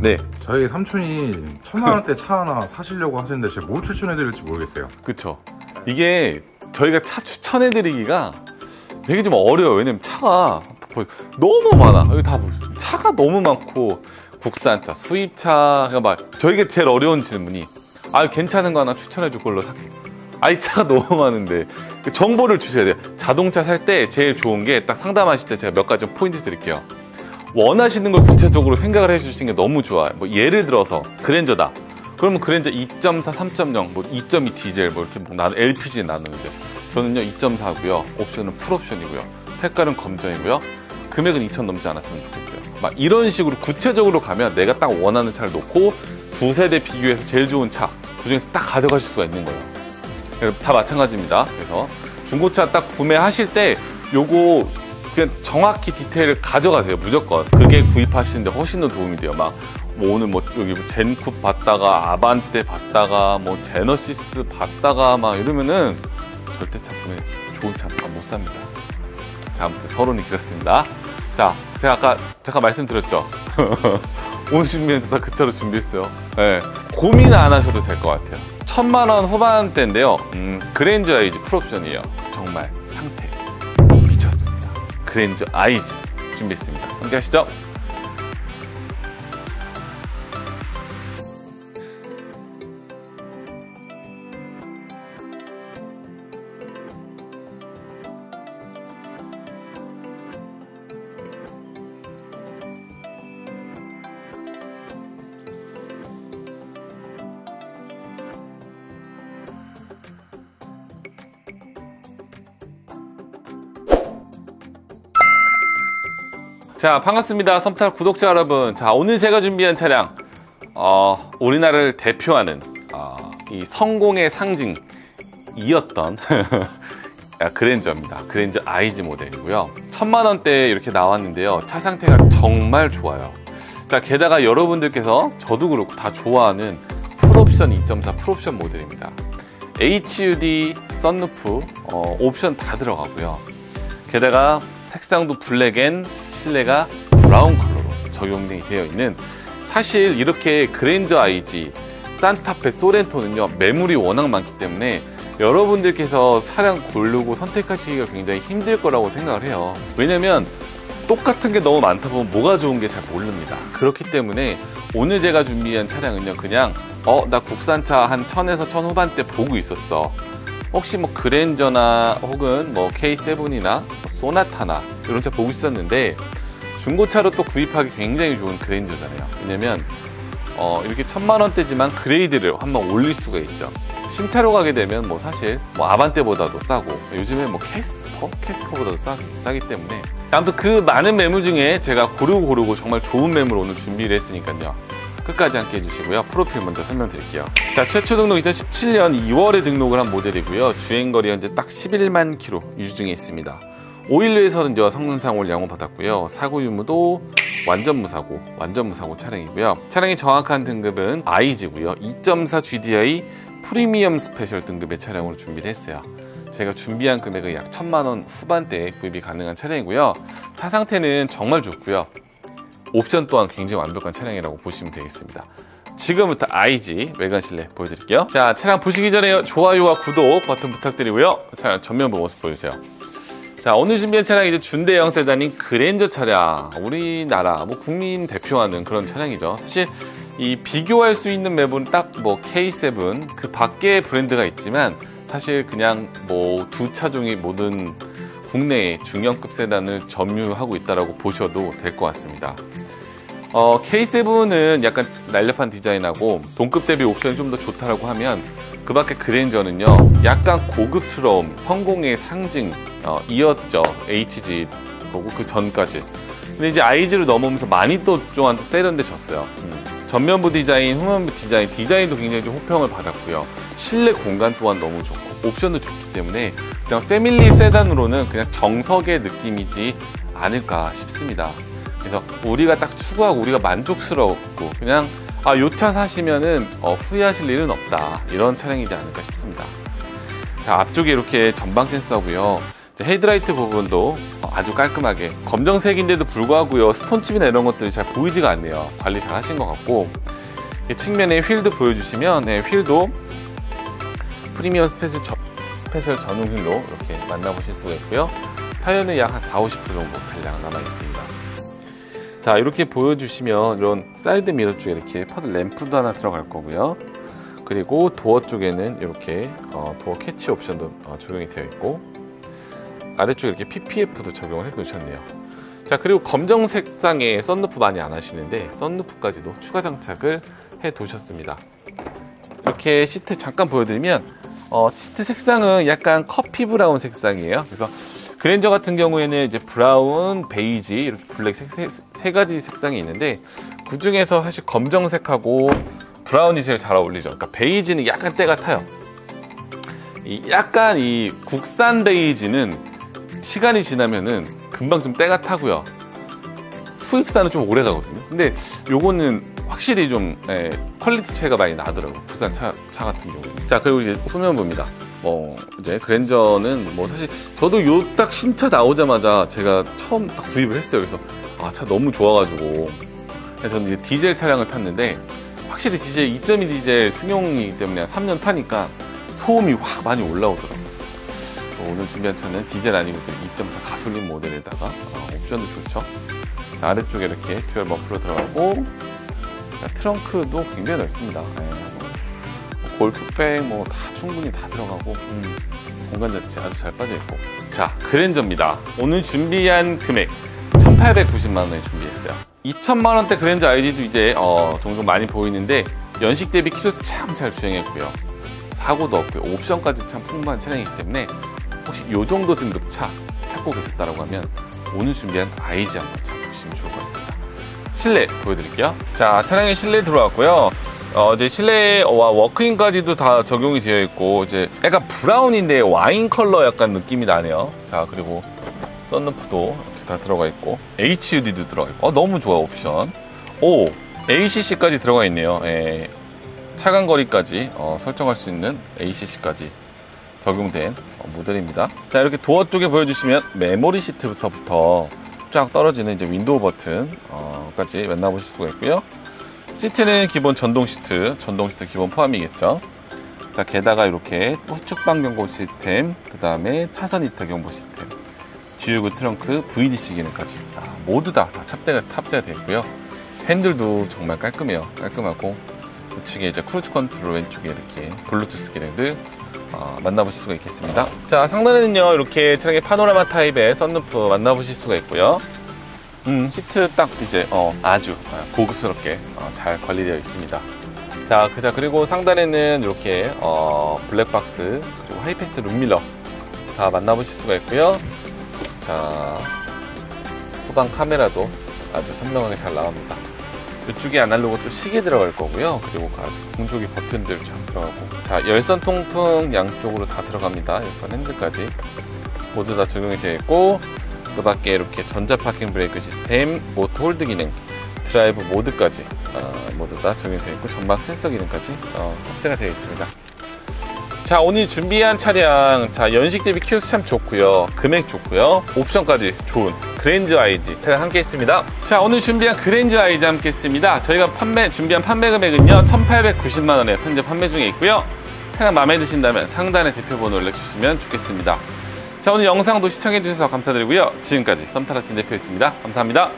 네, 저희 삼촌이 천만 원대 차 하나 사시려고 하시는데 제가 뭘 추천해 드릴지 모르겠어요. 그쵸. 이게 저희가 차 추천해 드리기가 되게 좀 어려워요. 왜냐면 차가 보- 너무 많아. 여기 다. 차가 너무 많고 국산차, 수입차, 그러니까 막 저희가 제일 어려운 질문이 아 괜찮은 거 하나 추천해 줄 걸로 살게. 아이 차가 너무 많은데 그 정보를 주셔야 돼요. 자동차 살 때 제일 좋은 게 딱 상담하실 때 제가 몇 가지 좀 포인트 드릴게요. 원하시는 걸 구체적으로 생각을 해주시는 게 너무 좋아요. 뭐 예를 들어서 그랜저다. 그러면 그랜저 2.4, 3.0, 뭐 2.2 디젤 뭐 이렇게 뭐 나, LPG 나누는데 저는요 2.4고요. 옵션은 풀옵션이고요. 색깔은 검정이고요. 금액은 2천 넘지 않았으면 좋겠어요. 막 이런 식으로 구체적으로 가면 내가 딱 원하는 차를 놓고 두 세대 비교해서 제일 좋은 차 그중에서 딱 가져가실 수가 있는 거예요. 다 마찬가지입니다. 그래서 중고차 딱 구매하실 때 요거 그냥 정확히 디테일을 가져가세요. 무조건. 그게 구입하시는데 훨씬 더 도움이 돼요. 막, 뭐 오늘 뭐 여기 뭐 젠쿱 봤다가 아반떼 봤다가 뭐 제너시스 봤다가 막 이러면은 절대 차 구매 좋은 차다못 삽니다. 자, 아무튼 서론이 길었습니다. 자, 제가 아까 잠깐 말씀드렸죠. 오늘 준비해서 다 그 차로 준비했어요. 네, 고민 안 하셔도 될 것 같아요. 천만 원 후반대인데요. 음, 그랜저 IG 풀옵션이에요. 정말. 그랜저 아이즈 준비했습니다. 함께 하시죠. 자, 반갑습니다. 섬탈 구독자 여러분. 자, 오늘 제가 준비한 차량, 어, 우리나라를 대표하는 어, 이 성공의 상징이었던 그랜저입니다. 그랜저 IG 모델이고요. 천만 원대에 이렇게 나왔는데요. 차 상태가 정말 좋아요. 자, 게다가 여러분들께서 저도 그렇고 다 좋아하는 풀옵션 2.4 풀옵션 모델입니다. HUD, 썬루프, 어, 옵션 다 들어가고요. 게다가 색상도 블랙 and 실내가 브라운 컬러로 적용이 되어 있는 사실 이렇게 그랜저 IG, 산타페, 소렌토는요 매물이 워낙 많기 때문에 여러분들께서 차량 고르고 선택하시기가 굉장히 힘들 거라고 생각을 해요. 왜냐면 똑같은 게 너무 많다 보면 뭐가 좋은 게 잘 모릅니다. 그렇기 때문에 오늘 제가 준비한 차량은요 그냥 어 나 국산차 한 1000에서 1000 후반대 보고 있었어. 혹시 뭐 그랜저나 혹은 뭐 K7이나 소나타나 이런 차 보고 있었는데 중고차로 또 구입하기 굉장히 좋은 그랜저잖아요. 왜냐면 어, 이렇게 천만 원대지만 그레이드를 한번 올릴 수가 있죠. 신차로 가게 되면 뭐 사실 뭐 아반떼보다도 싸고 요즘에 뭐 캐스퍼, 캐스퍼보다도 싸, 싸기 때문에 아무튼 그 많은 매물 중에 제가 고르고 고르고 정말 좋은 매물 오늘 준비를 했으니까요. 끝까지 함께 해주시고요. 프로필 먼저 설명드릴게요. 자, 최초 등록 2017년 2월에 등록을 한 모델이고요. 주행거리 현재 딱 11만 킬로 유지 중에 있습니다. 오일류에서는 저 성능상을 양호받았고요. 사고 유무도 완전 무사고, 완전 무사고 차량이고요. 차량의 정확한 등급은 IG고요. 2.4 GDI 프리미엄 스페셜 등급의 차량으로 준비를 했어요. 제가 준비한 금액은 약 천만 원 후반대에 구입이 가능한 차량이고요. 차 상태는 정말 좋고요. 옵션 또한 굉장히 완벽한 차량이라고 보시면 되겠습니다. 지금부터 IG 외관 실내 보여드릴게요. 자, 차량 보시기 전에 좋아요와 구독 버튼 부탁드리고요. 차량 전면부 모습 보여주세요. 자, 오늘 준비한 차량이 이제 준대형 세단인 그랜저 차량. 우리나라 뭐 국민 대표하는 그런 차량이죠. 사실 이 비교할 수 있는 맵은 딱 뭐 K7 그 밖에 브랜드가 있지만 사실 그냥 뭐 두 차종이 모든 국내의 중형급 세단을 점유하고 있다라고 보셔도 될 것 같습니다. 어, K7은 약간 날렵한 디자인하고 동급 대비 옵션이 좀 더 좋다라고 하면 그 밖에 그랜저는요 약간 고급스러움, 성공의 상징 어, 이었죠. HG 그리고 그 전까지. 근데 이제 IG를 넘으면서 많이 또좀 세련돼졌어요. 음. 전면부 디자인, 후면부 디자인, 디자인도 굉장히 좀 호평을 받았고요. 실내 공간 또한 너무 좋고 옵션도 좋기 때문에 그냥 패밀리 세단으로는 그냥 정석의 느낌이지 않을까 싶습니다. 그래서 우리가 딱 추구하고 우리가 만족스럽고 그냥 아, 요 차 사시면은 어, 후회하실 일은 없다. 이런 차량이지 않을까 싶습니다. 자, 앞쪽에 이렇게 전방 센서고요. 헤드라이트 부분도 어, 아주 깔끔하게 검정색인데도 불구하고요 스톤칩이나 이런 것들이 잘 보이지가 않네요 관리 잘 하신 것 같고 이 측면에 휠도 보여주시면 네, 휠도 프리미엄 스페셜, 저- 스페셜 전용 휠로 이렇게 만나보실 수가 있고요 타이어는 약 한 4, 50% 정도 잔량 남아 있습니다 자 이렇게 보여주시면 이런 사이드 미러 쪽에 이렇게 puddle 램프도 하나 들어갈 거고요. 그리고 도어 쪽에는 이렇게 어, 도어 캐치 옵션도 어, 적용이 되어 있고 아래쪽에 이렇게 PPF도 적용을 해 놓으셨네요. 자 그리고 검정 색상의 썬루프 많이 안 하시는데 썬루프까지도 추가 장착을 해 두셨습니다. 이렇게 시트 잠깐 보여드리면 어, 시트 색상은 약간 커피 브라운 색상이에요. 그래서 그랜저 같은 경우에는 이제 브라운, 베이지, 이렇게 블랙 세, 세, 세 가지 색상이 있는데 그 중에서 사실 검정색하고 브라운이 제일 잘 어울리죠. 그러니까 베이지는 약간 때가 타요. 이 약간 이 국산 베이지는 시간이 지나면은 금방 좀 때가 타고요. 수입산은 좀 오래 가거든요. 근데 요거는 확실히 좀 예, 퀄리티 차이가 많이 나더라고요. 부산 차, 차 같은 경우는. 자, 그리고 이제 후면부입니다. 뭐 이제 그랜저는 뭐 사실 저도 요 딱 신차 나오자마자 제가 처음 딱 구입을 했어요. 그래서 아 차 너무 좋아가지고 그래서 저는 이제 디젤 차량을 탔는데 확실히 디젤 2.2 디젤 승용이기 때문에 3년 타니까 소음이 확 많이 올라오더라고요. 어, 오늘 준비한 차는 디젤 아니고 2.4 가솔린 모델에다가 어, 옵션도 좋죠. 자, 아래쪽에 이렇게 dual 머플러 들어가고 자, 트렁크도 굉장히 넓습니다. 예, 뭐, 골프백 뭐 다 충분히 다 들어가고 음, 공간 자체 아주 잘 빠져 있고 자 그랜저입니다. 오늘 준비한 금액 1,890만 원에 준비했어요. 2천만 원대 그랜저 IG도 이제 어, 종종 많이 보이는데 연식 대비 키로수 참 잘 주행했고요. 사고도 없고요. 옵션까지 참 풍부한 차량이기 때문에 혹시 이 정도 등급 차 찾고 계셨다라고 하면 오늘 준비한 아이지 한번 찾아보시면 좋을 것 같습니다. 실내 보여드릴게요. 자, 차량의 실내 들어왔고요. 어, 이제 실내와 워크인까지도 다 적용이 되어 있고, 이제 약간 브라운인데 와인 컬러 약간 느낌이 나네요. 자, 그리고 썬루프도 다 들어가 있고, HUD도 들어가 있고, 어, 너무 좋아, 옵션. 오, ACC까지 들어가 있네요. 예, 차간 거리까지 어, 설정할 수 있는 ACC까지 적용된 어, 모델입니다. 자, 이렇게 도어 쪽에 보여주시면 메모리 시트부터 쫙 떨어지는 이제 윈도우 버튼까지 만나보실 수가 있고요. 시트는 기본 전동 시트, 전동 시트 기본 포함이겠죠. 자, 게다가 이렇게 후측방 경보 시스템, 그 다음에 차선 이탈 경보 시스템, G6 트렁크, VDC 기능까지 아, 모두 다, 다 탑재가, 탑재가 되어 있고요. 핸들도 정말 깔끔해요. 깔끔하고 우측에 이제 크루즈 컨트롤 왼쪽에 이렇게 블루투스 기능들 어, 만나보실 수가 있겠습니다. 자, 상단에는요, 이렇게 차량의 파노라마 타입의 썬루프 만나보실 수가 있고요. 음, 시트 딱 이제, 어, 아주 어, 고급스럽게 어, 잘 관리되어 있습니다. 자, 그, 자, 그리고 상단에는 이렇게, 어, 블랙박스, 그리고 하이패스 룸미러 다 만나보실 수가 있고요. 자, 후방 카메라도 아주 선명하게 잘 나옵니다. 이쪽에 아날로그 또 시계 들어갈 거고요. 그리고 가- 공조기 버튼들 쫙 들어가고. 자, 열선 통풍 양쪽으로 다 들어갑니다. 열선 핸들까지. 모두 다 적용이 되어 있고, 그 밖에 이렇게 전자 파킹 브레이크 시스템, auto hold 기능, 드라이브 모드까지 어, 모두 다 적용이 되어 있고, 전방 센서 기능까지 어, 탑재가 되어 있습니다. 자 오늘 준비한 차량. 자 연식 대비 키로수 참 좋고요. 금액 좋고요. 옵션까지 좋은 그랜저 IG 차량 함께 했습니다. 자 오늘 준비한 그랜저 IG 함께 했습니다. 저희가 판매 준비한 판매 금액은요 1890만 원에 현재 판매 중에 있고요. 차량 마음에 드신다면 상단에 대표번호 연락 주시면 좋겠습니다. 자 오늘 영상도 시청해 주셔서 감사드리고요. 지금까지 썸타라친 대표였습니다. 감사합니다